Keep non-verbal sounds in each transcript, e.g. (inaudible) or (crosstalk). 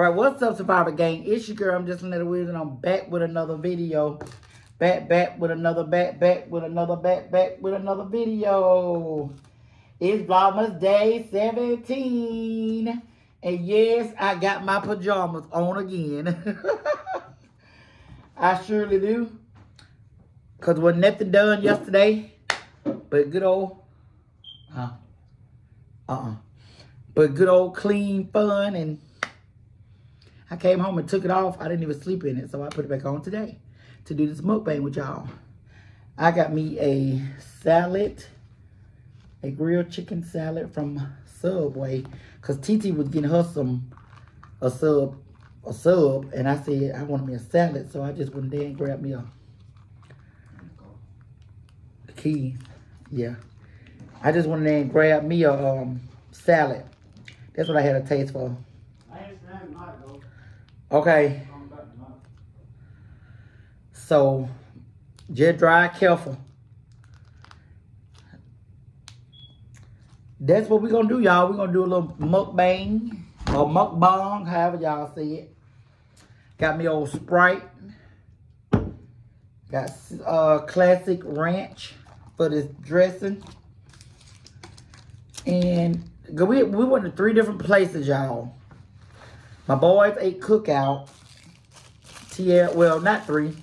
All right, what's up, Survivor Gang? It's your girl. I'm Jus Lenetta Wiz, and I'm back with another video. Back, back with another back, back with another back, back with another video. It's Vlogmas Day 17. And yes, I got my pajamas on again. (laughs) I surely do. Because was nothing done yesterday. But good old... Uh, uh-uh. But good old clean fun and... I came home and took it off. I didn't even sleep in it, so I put it back on today to do this mukbang with y'all. I got me a salad, a grilled chicken salad from Subway, because TT was getting her some, a sub, a sub, and I said I wanted me a salad, so I just went there and grabbed me a, a key, yeah. I just went there and grabbed me a um, salad. That's what I had a taste for. Okay. So, just drive careful. That's what we're going to do, y'all. We're going to do a little mukbang or mukbang, however y'all see it. Got me old Sprite. Got uh, classic ranch for this dressing. And we, we went to three different places, y'all. My boys ate Cook Out. Yeah, well, not three.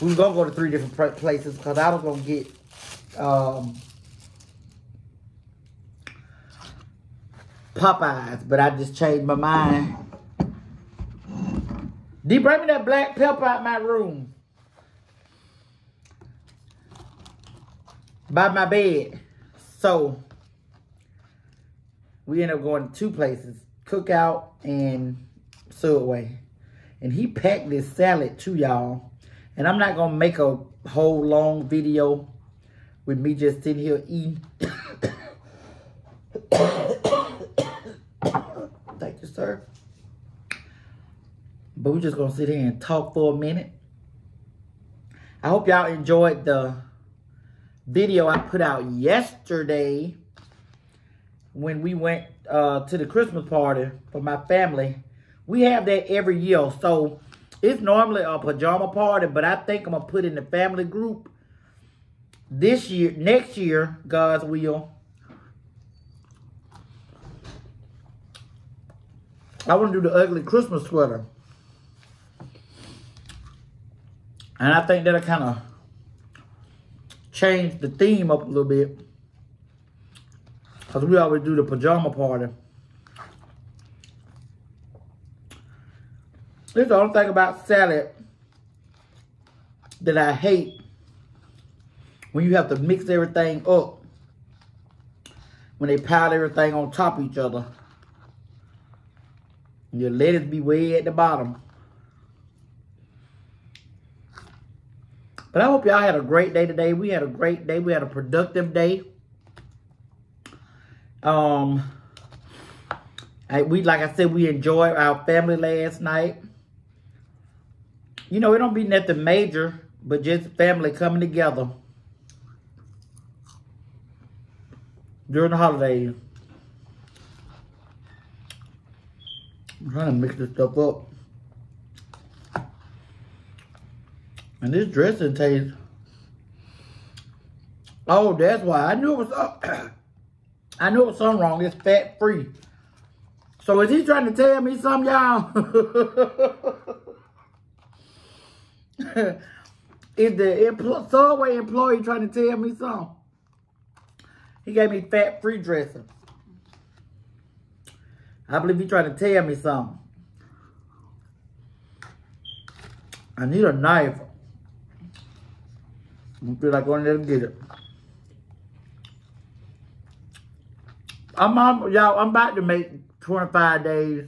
We were going to go to three different places because I was going to get um, Popeyes, but I just changed my mind. D, bring me that black pepper out my room. By my bed. So, we ended up going to two places. Cook Out and Subway. And he packed this salad to y'all. And I'm not going to make a whole long video with me just sitting here eating. (coughs) Thank you, sir. But we're just going to sit here and talk for a minute. I hope y'all enjoyed the video I put out yesterday when we went uh, to the Christmas party for my family. We have that every year. So it's normally a pajama party, but I think I'm going to put in the family group this year, next year, God's will. I want to do the ugly Christmas sweater. And I think that'll kind of change the theme up a little bit. Because we always do the pajama party. This is the only thing about salad that I hate. When you have to mix everything up. When they pile everything on top of each other. Your lettuce be way at the bottom. But I hope y'all had a great day today. We had a great day. We had a productive day. Um, I, we like I said, we enjoyed our family last night. You know, it don't be nothing major, but just family coming together during the holidays. I'm trying to mix this stuff up. And this dressing tastes. Oh, that's why I knew it was up. Uh, (clears throat) I knew it was something wrong. It's fat free. So is he trying to tell me something, y'all? (laughs) is the empl Subway employee trying to tell me something? He gave me fat free dressing. I believe he's trying to tell me something. I need a knife. Get it. I'm on, y'all, I'm about to make 25 days.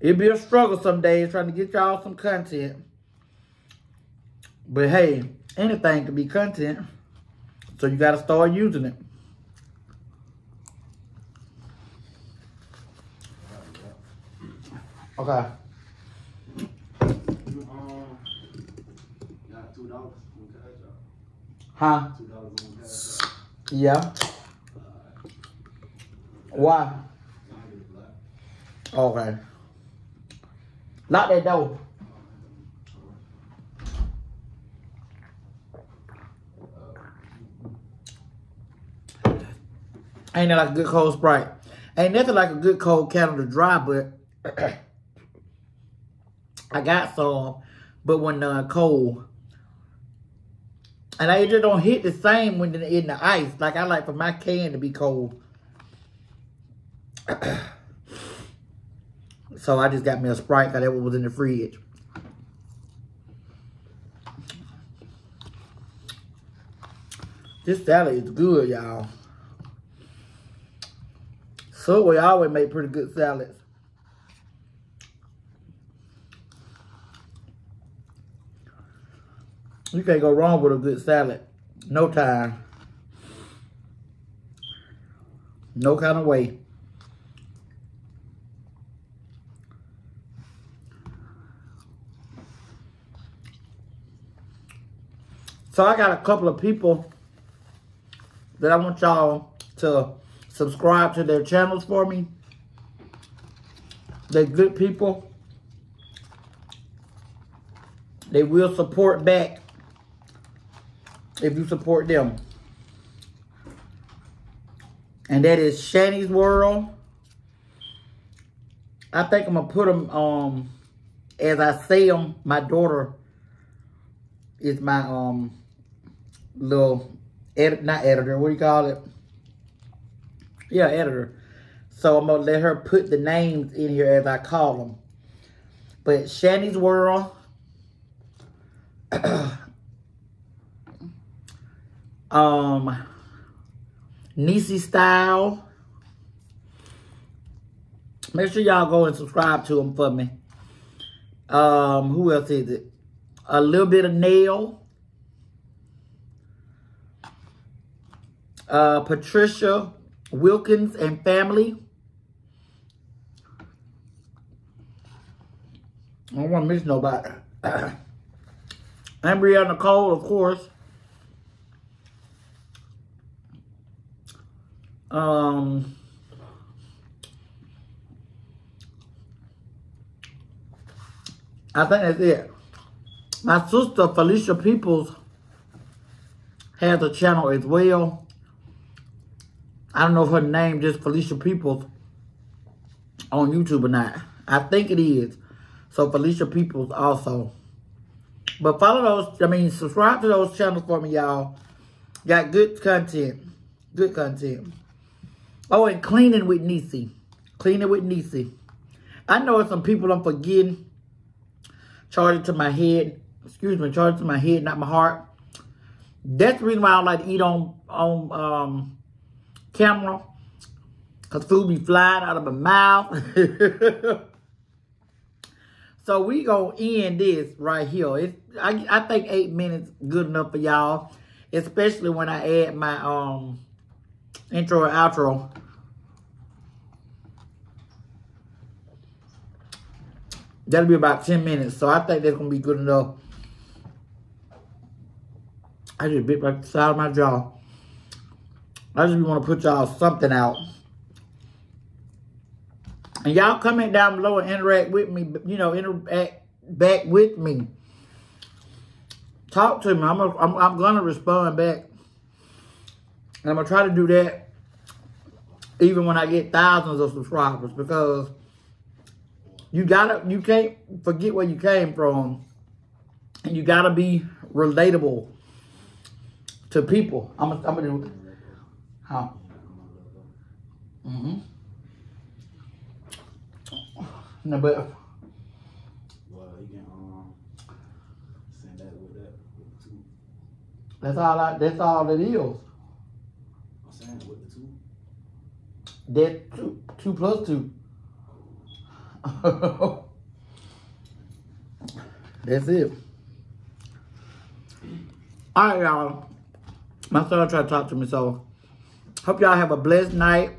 It'll be a struggle some days trying to get y'all some content. But hey, anything can be content. So you got to start using it. Okay. Huh? Yeah. Why? Okay. Lock that door. Ain't that like a good cold Sprite? Ain't nothing like a good cold Canada Dry, but (clears throat) I got some, but when uh, cold. And I just don't hit the same when it's in the ice. Like I like for my can to be cold. (clears throat) so I just got me a Sprite because that was in the fridge. This salad is good, y'all. Subway always make pretty good salads. You can't go wrong with a good salad. No time. No kind of way. So I got a couple of people that I want y'all to subscribe to their channels for me. They're good people. They will support back if you support them. And that is Shani's World. I think I'm going to put them, um, as I say them, my daughter is my um little, not editor, what do you call it? Yeah, editor. So I'm going to let her put the names in here as I call them. But Shani's World. (clears throat) um, Nisi Style. Make sure y'all go and subscribe to them for me. Um, who else is it? A little bit of nail. Uh, Patricia Wilkins and family. I don't want to miss nobody. (clears throat) Brianna Nicole, of course. Um, I think that's it. My sister Felicia Peoples has a channel as well. I don't know if her name just Felicia Peoples on YouTube or not. I think it is. So Felicia Peoples also. But follow those, I mean, subscribe to those channels for me, y'all. Got good content. Good content. Oh, and cleaning with Nisi. Cleaning with Nisi. I know some people I'm forgetting. Charge it to my head. Excuse me, charge it to my head, not my heart. That's the reason why I don't like to eat on, on um, camera. Because food be flying out of my mouth. (laughs) so we to end this right here. It's, I, I think eight minutes good enough for y'all. Especially when I add my um intro or outro. That'll be about 10 minutes. So I think that's going to be good enough. I just bit back the side of my jaw. I just want to put y'all something out. And y'all comment down below and interact with me. You know, interact back with me. Talk to me. I'm, a, I'm, I'm going to respond back. And I'm going to try to do that even when I get thousands of subscribers because you gotta, you can't forget where you came from. And you gotta be relatable to people. I'm gonna, I'm gonna do how? Mm-hmm. No, but that's all I, that's all it is. I'm saying with the two. That two, two plus two. That's it. All right, y'all. My son tried to talk to me, so hope y'all have a blessed night.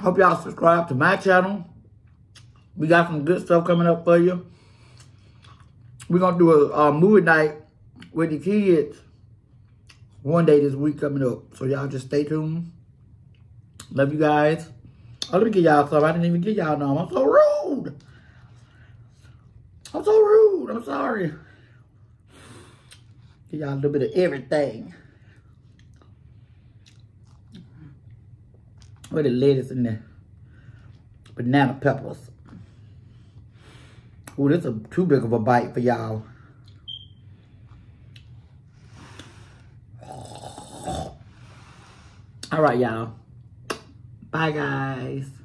Hope y'all subscribe to my channel. We got some good stuff coming up for you. We're gonna do a, a movie night with the kids one day this week coming up. So y'all just stay tuned. Love you guys. Let me get y'all some. I didn't even get y'all none. I'm so rude. I'm so rude. I'm sorry. Get y'all a little bit of everything. With the lettuce and the banana peppers. Ooh, this is too big of a bite for y'all. All right, y'all. Bye, guys.